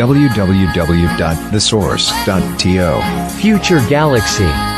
www.thesource.to. Future Galaxy